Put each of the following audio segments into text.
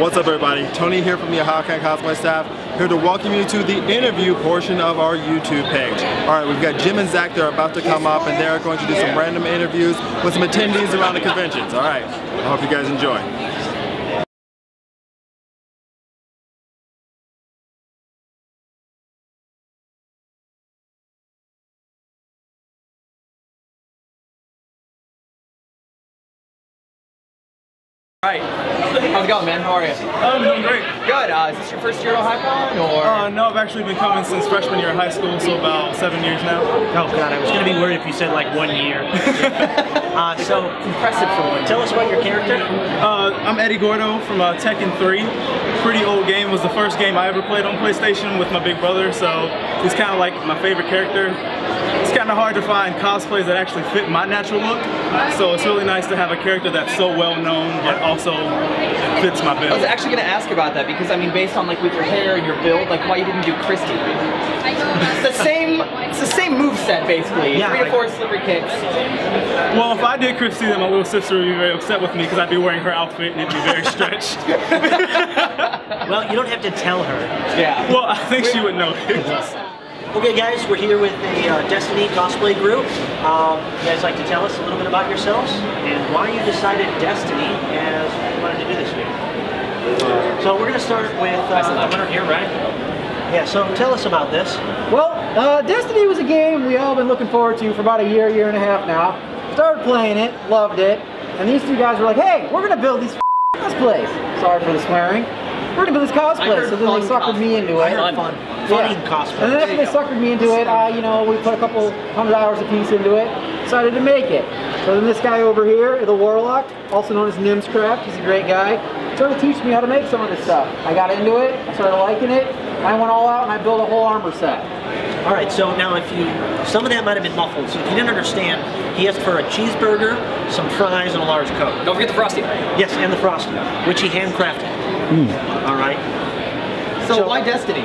What's up everybody? Tony here from the Ohayocon Cosplay staff, here to welcome you to the interview portion of our YouTube page. Alright, we've got Jim and Zach, they're about to come up and they're going to do some random interviews with some attendees around the conventions. Alright, I hope you guys enjoy. Alright, how's it going, man? How are you? I'm doing great. Good. Uh, is this your first year at Ohayocon, or? Uh, no, I've actually been coming since freshman year of high school, so about seven years now. Oh god, I was gonna be worried if you said like one year. uh, so impressive for one. tell us about your character. Uh, I'm Eddie Gordo from uh, Tekken 3. Pretty old game. It was the first game I ever played on PlayStation with my big brother, so he's kind of like my favorite character. It's kind of hard to find cosplays that actually fit my natural look, so it's really nice to have a character that's so well known but also fits my build. I was actually gonna ask about that because I mean, based on like with your hair and your build, like why you didn't do Christie? It's the same. It's the same move set basically. Yeah, Three to four slippery kicks. Well, if I did Christie, then my little sister would be very upset with me because I'd be wearing her outfit and it'd be very stretched. Well, you don't have to tell her. Yeah. well, I think she would know. Okay, guys, we're here with the uh, Destiny cosplay group. Um, you guys like to tell us a little bit about yourselves and why you decided Destiny as what you wanted to do this week? So we're gonna start with uh, the winner here, right? Yeah. So tell us about this. Well, uh, Destiny was a game we all been looking forward to for about a year, year and a half now. Started playing it, loved it, and these two guys were like, "Hey, we're gonna build these cosplays." Sorry for the swearing. We're gonna build this I cosplay. So then they fun suckered me into it. Fun, fun, funny Yeah. cosplay. And then after they suckered me into it, I, you know, we put a couple hundred hours a piece into it, decided to make it. So then this guy over here, the Warlock, also known as Nimscraft, he's a great guy, started to teach me how to make some of this stuff. I got into it, I started liking it, I went all out and I built a whole armor set. All right. So now, if you some of that might have been muffled. So if you didn't understand, he asked for a cheeseburger, some fries, and a large coke. Don't forget the frosty. Yes, and the frosty, which he handcrafted. Hmm. All right. So, So- why Destiny?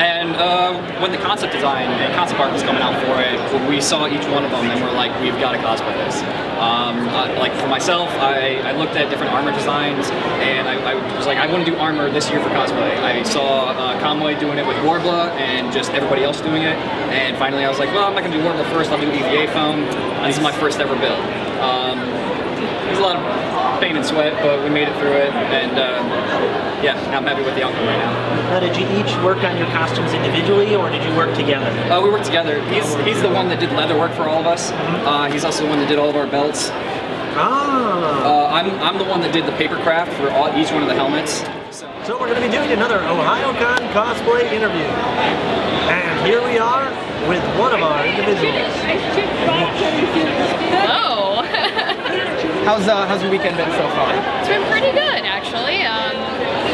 And uh, when the concept design and concept art was coming out for it, we saw each one of them and we're like, we've got to cosplay this. Um, like for myself, I, I looked at different armor designs and I, I was like, I want to do armor this year for cosplay. I saw uh, Conway doing it with Worbla and just everybody else doing it. And finally I was like, well, I'm not going to do Worbla first, I'll do EVA foam. This is my first ever build. Um, it was a lot of pain and sweat, but we made it through it. And uh, yeah, I'm happy with the outcome right now. Now, did you each work on your costumes individually, or did you work together? Uh, we worked together. He's he's the one that did leather work for all of us. Uh, he's also the one that did all of our belts. Ah. Uh, I'm I'm the one that did the paper craft for all, each one of the helmets. So, So we're going to be doing another Ohayocon cosplay interview, and here we are with one of our individuals. Hello. How's uh, how's your weekend been so far? it's been pretty good, actually. Um,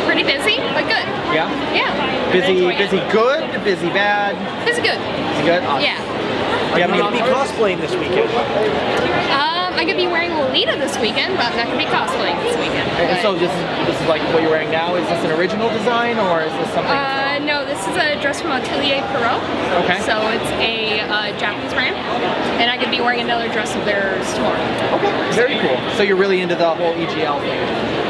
pretty busy, but good. Yeah. Yeah. Busy, Enjoying it. busy, good, busy, bad. Busy good. Busy, good. Yeah. Are you going to be cosplaying this weekend? Um, I'm gonna be wearing Lolita this weekend, but I'm not gonna be cosplaying this weekend. And But- so this is this is like what you're wearing now. Is this an original design or is this something? Uh, no, this is a dress from Atelier Pierrot. Okay. So it's a uh, Japanese brand, and I could be wearing another dress of theirs tomorrow. okay. Very cool. So you're really into the whole EGL thing.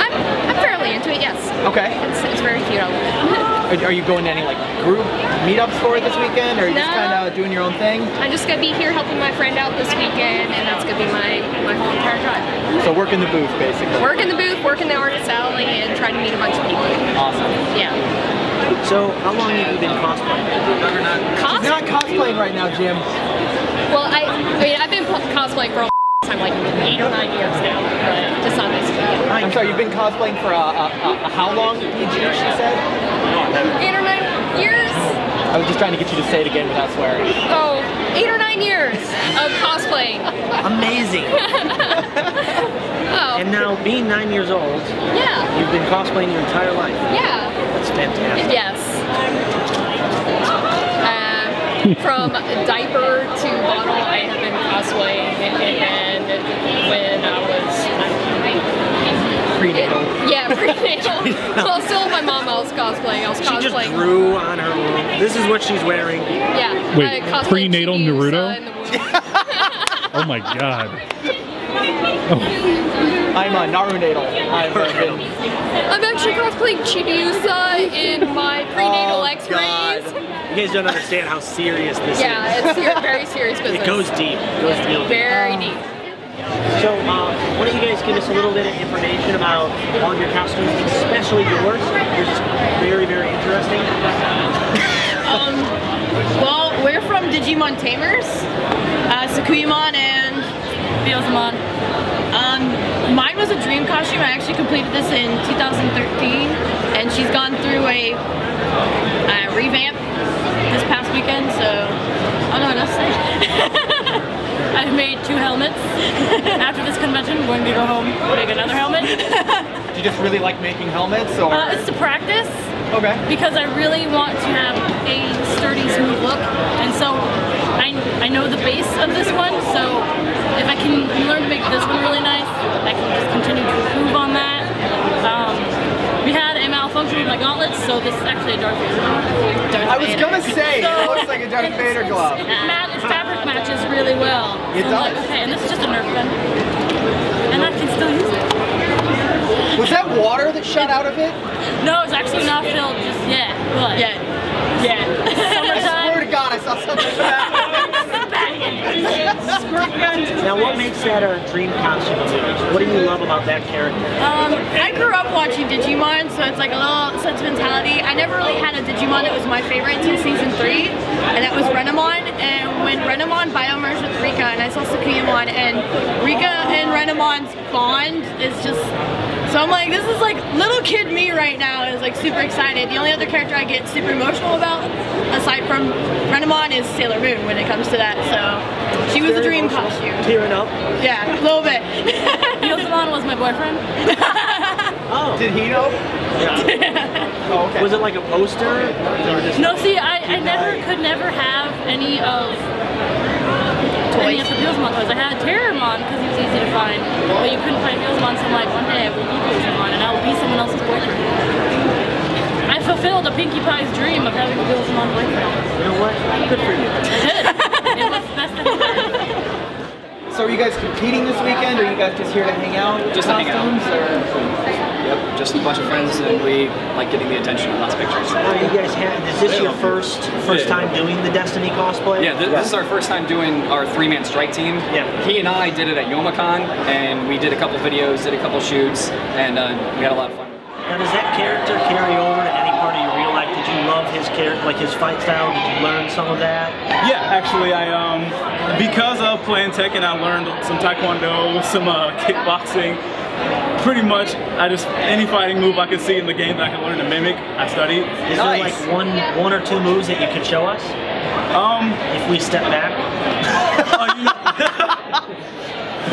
I'm, I'm fairly into it, yes. Okay. It's, it's very cute. I love it. Are, are you going to any like group meetups for it this weekend, or are you just kind of doing your own thing? I'm just gonna be here helping my friend out this weekend, and that's gonna be my, my whole entire drive. So work in the booth basically. Work in the booth, work in the artist alley, and try to meet a bunch of people. Awesome. Yeah. So how long have you been cosplaying? Cos- You're not cosplaying right now, Jim. well, I, I mean, I've been cosplaying for a time, like eight or nine years now, but just not this. I'm sorry. You've been cosplaying for a, a, a, a how long? PG, she said. Eight or nine years? I was just trying to get you to say it again without swearing. Oh, eight or nine years of cosplaying. Amazing. Oh, And now, being nine years old, yeah, you've been cosplaying your entire life. yeah. That's fantastic. Yes. Uh, from diaper to bottle, I have been cosplaying, and then when I was Prenatal. yeah well, still my mom, I was cosplaying. I was She cosplaying. just drew on her womb. This is what she's wearing. Yeah. Wait, I cosplayed prenatal Chibiusa Naruto? in the womb. Oh my god. I'm uh, Narunadal. I've uh, been. I'm actually cosplaying Chibiusa in my prenatal Oh, X-rays. You guys don't understand how serious this Yeah, is. Yeah, it's ser- very serious business. It goes deep. It goes real deep. very deep. So, um, why don't you guys give us a little bit of information about all of your costumes, especially yours? Yours is very, very interesting. Um, well, we're from Digimon Tamers, uh, Sakuyamon and Beelzemon. Um, mine was a dream costume. I actually completed this in 2013, and she's gone through a uh, revamp this past weekend, so I don't know what else to say. I've made two helmets. After this convention, when we go home, make another helmet. Do you just really like making helmets, or? Uh, it's to practice okay. because I really want to have a sturdy, smooth look, and so I I know the base of this one. So if I can learn to make this one really nice, I can just continue to improve on that. Um, we had a malfunction with my gauntlets, so this is actually a Darth Vader. Darth I was gonna say, it looks like a Darth it's- Vader glove. It, mat- it fabric matches really well. It I'm like, okay, and this is just a Nerf gun, and I can still use it. Was that water that shot out of it? No, it's actually not filled just yet. But Yeah. yeah. I swear to God, I saw something. Now, what makes that a dream costume? What do you love about that character? Um, I grew up watching Digimon, so it's like a little sentimentality. I never really had a Digimon that was my favorite until season three, and that was Renamon. And when Renamon biomerged with Rika, and I saw Sakuyamon, and Rika and Renamon's bond is just. So I'm like, this is like little kid me right now is like super excited. The only other character I get super emotional about, aside from Renamon, is Sailor Moon when it comes to that. So she was a Very dream emotional. costume. Tearing up. Yeah, a little bit. Beelzemon was my boyfriend. Oh. Did he know? Yeah. Oh, okay. Was it like a poster? Or just No, see, I, I never could never have any of any of the Beelzemon toys. I had Terriermon because he was easy to find, but you couldn't find Beelzemon. So I'm like, one day I will be Beelzemon and I will be someone else's boyfriend. I fulfilled a Pinkie Pie's dream of having a Beelzemon boyfriend. You know what? Good for you. I did. It was the best thing ever. So are you guys competing this weekend, or are you guys just here to hang out? Just to hang out. costumes, Or? Yep, just a bunch of friends, and we like getting the attention of lots of pictures. Now, you guys had, is this your first first time doing the Destiny cosplay? Yeah, th- this is our first time doing our three-man strike team. Yeah. He and I did it at Youmacon, and we did a couple videos, did a couple shoots, and uh, we had a lot of fun. Now, does that character carry over to any part of your real life? Did you love his character, like his fight style? Did you learn some of that? Yeah, actually, I um, because of playing Tekken, I learned some Taekwondo, some uh, kickboxing. Pretty much, I just any fighting move I could see in the game that I could learn to mimic, I study. Is Nice. there like one one or two moves that you could show us Um, if we step back? oh, you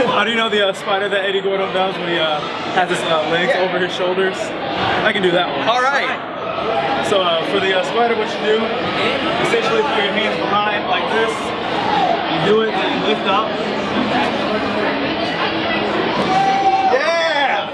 know, do you know the uh, spider that Eddie Gordo does when he uh, has his uh, legs Yeah. over his shoulders? I can do that one. All right. So uh, for the uh, spider, what you do, essentially put your hands behind like this. You do it, and lift up. Yeah.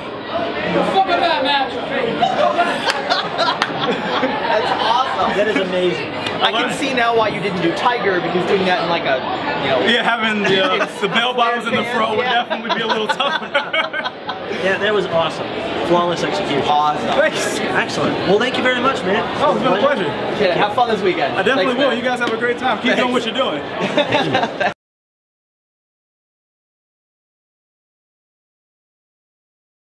That's awesome. That is amazing. I can see now why you didn't do Tiger because doing that in like a, you know. Yeah, having the, uh, the bell bottoms in the front would Yeah. definitely be a little tougher. Yeah, that was awesome. Flawless execution. Awesome. Thanks. Excellent. Well, thank you very much, man. Oh, it's been a pleasure. Yeah, have fun this weekend. I definitely Thanks, will. man. You guys have a great time. Keep doing what you're doing.